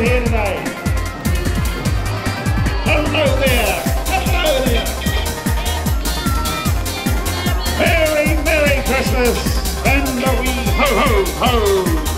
you here today? Hello there. Hello there. Merry, Merry Christmas and a wee ho ho ho.